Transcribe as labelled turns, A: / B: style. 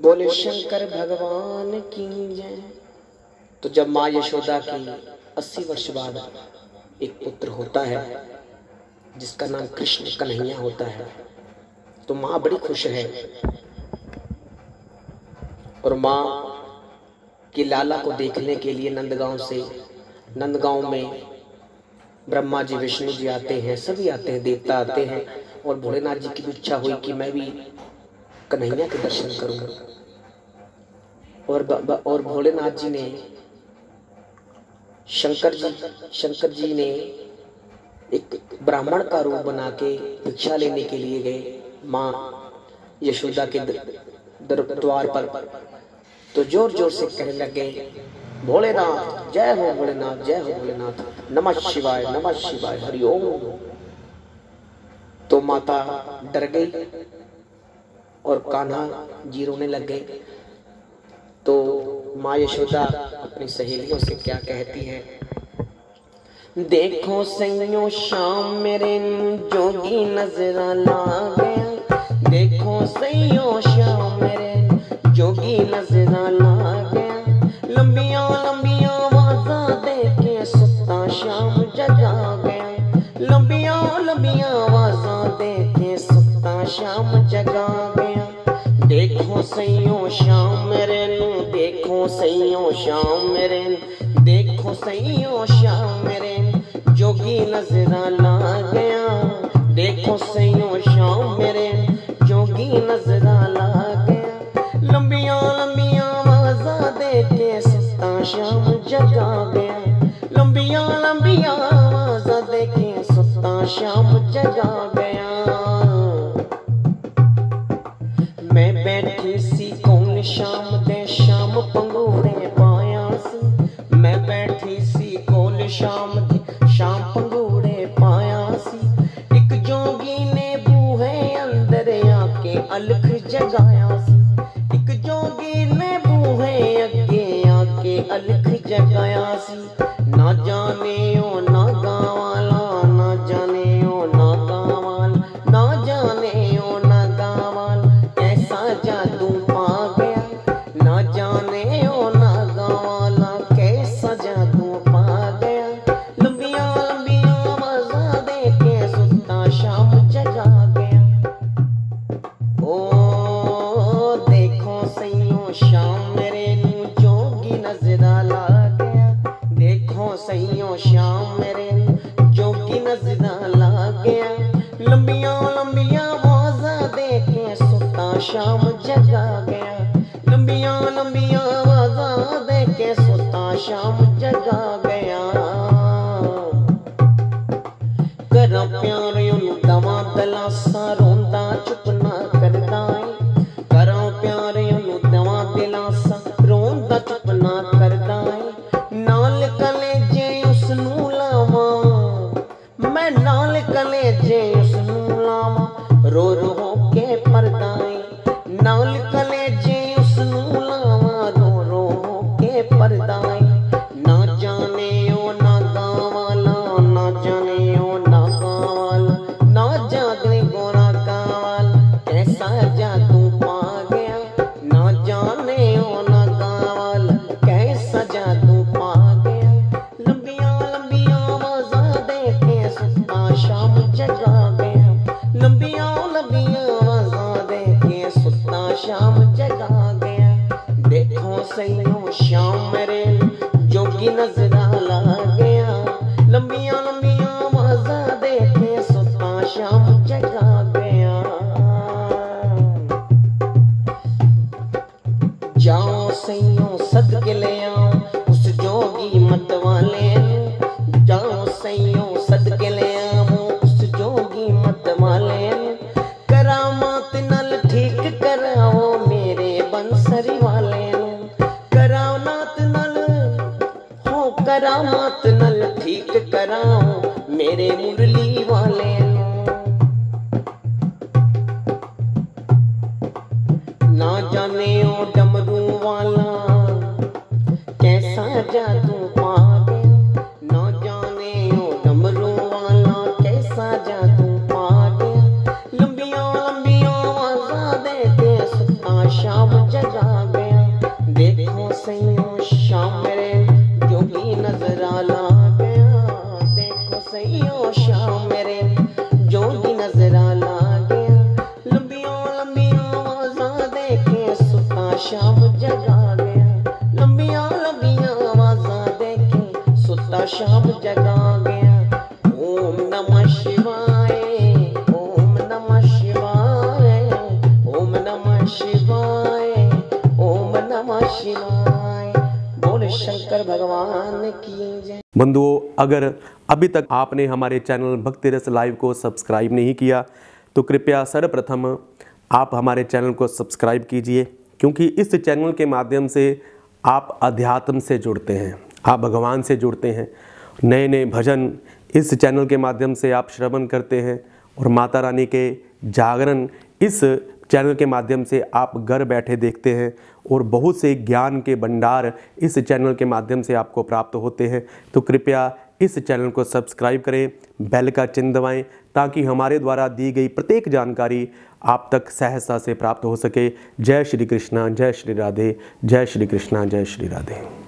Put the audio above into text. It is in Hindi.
A: बोले, शंकर भगवान की जय। तो जब माँ यशोदा की अस्सी वर्ष बाद एक पुत्र होता है, जिसका नाम कृष्ण कन्हैया होता है तो माँ बड़ी खुश है। और माँ की लाला को देखने के लिए नंदगांव से, नंदगांव में ब्रह्मा जी, विष्णु जी आते हैं, सभी आते हैं, देवता आते हैं। और भोलेनाथ जी की इच्छा हुई कि मैं भी कन्हैया के दर्शन करूँ। और ब, ब, और भोलेनाथ जी ने शंकर जी शंकर जी ने एक ब्राह्मण का रूप बना के भिक्षा लेने के लिए गए माँ यशोदा के द्वार पर। तो ज़ोर ज़ोर से कहने लगे भोलेनाथ जय हो भोलेनाथ जय हो भोलेनाथ। नमः शिवाय नमः शिवाय हरिओम तो माता डर गई और कान्हा जी रोने लग गए। तो माँ यशोदा अपनी सहेलियों से क्या कहती है? देखो सैयो शाम मेरे जोगी नजरा ला गया देखो सैयो शाम मेरे जोगी नजरा ला गया लंबिया लंबिया आवाजा दे के सुता शाम जगा गया लंबिया लंबिया आवाजा दे सुता शाम जगा गया देखो सैयो शाम मेरे देखो सैयो शाम मेरे देखो सैयो शाम मेरे जोगी नजरा ला गया देखो सैयो शाम मेरे जोगी नजरा ला गया लंबिया लंबिया आवाजा दे के सुता शाम जगा गया लंबिया लंबिया आवाजा दे के सुता शाम जगा गया जगाया एक जोगी ने बूहे अगे आके अलख जगाया सी ना जाने ओ ना गावाला, ना जाने ओ ना गावाल, ना जाने ओ ना गावाल। कैसा जादू पा गया। ना जाने ओ ना ਸ਼ਾਮ ਮੇਰੇ ਚੌਕੀ ਨਜ਼ਦਾ ਲਾ ਗਿਆ ਲੰਬੀਆਂ ਲੰਬੀਆਂ ਆਵਾਜ਼ਾਂ ਦੇ ਕੇ ਸੁੱਤਾ ਸ਼ਾਮ ਜਗਾ ਗਿਆ ਲੰਬੀਆਂ ਲੰਬੀਆਂ ਆਵਾਜ਼ਾਂ ਦੇ ਕੇ ਸੁੱਤਾ ਸ਼ਾਮ ਜਗਾ ਗਿਆ ਕਰਾਂ ਪਿਆਰ कैसा जादू पा गया। ना जाने ना कावाल कैसा जादू पा गया। लंबिया लंबिया आवाजा दे के सुता शाम जगा गया। लंबिया लंबिया आवाजा दे के सुता शाम जगा गया। देखो सैयो शाम मेरे, जोगी नजरा वाले ਨੂੰ। करामात नल, हो करामात नल, ठीक कराओ मेरे मुरली वाले। ना जाने ओ डमरू वाला, कैसा जादू शाम जगा गया ओम नमः शिवाय, ओम नमः शिवाय, ओम नमः शिवाय, ओम नमः शिवाय। शंकर भगवान की जय।
B: बंधुओं, अगर अभी तक आपने हमारे चैनल भक्ति रस लाइव को सब्सक्राइब नहीं किया तो कृपया सर्वप्रथम आप हमारे चैनल को सब्सक्राइब कीजिए, क्योंकि इस चैनल के माध्यम से आप अध्यात्म से जुड़ते हैं। आप भगवान से जुड़ते हैं। नए नए भजन इस चैनल के माध्यम से आप श्रवण करते हैं और माता रानी के जागरण इस चैनल के माध्यम से आप घर बैठे देखते हैं और बहुत से ज्ञान के भंडार इस चैनल के माध्यम से आपको प्राप्त होते हैं। तो कृपया इस चैनल को सब्सक्राइब करें, बेल का चिन्ह दबाएँ ताकि हमारे द्वारा दी गई प्रत्येक जानकारी आप तक सहजता से प्राप्त हो सके। जय श्री कृष्णा, जय श्री राधे, जय श्री कृष्णा, जय श्री राधे।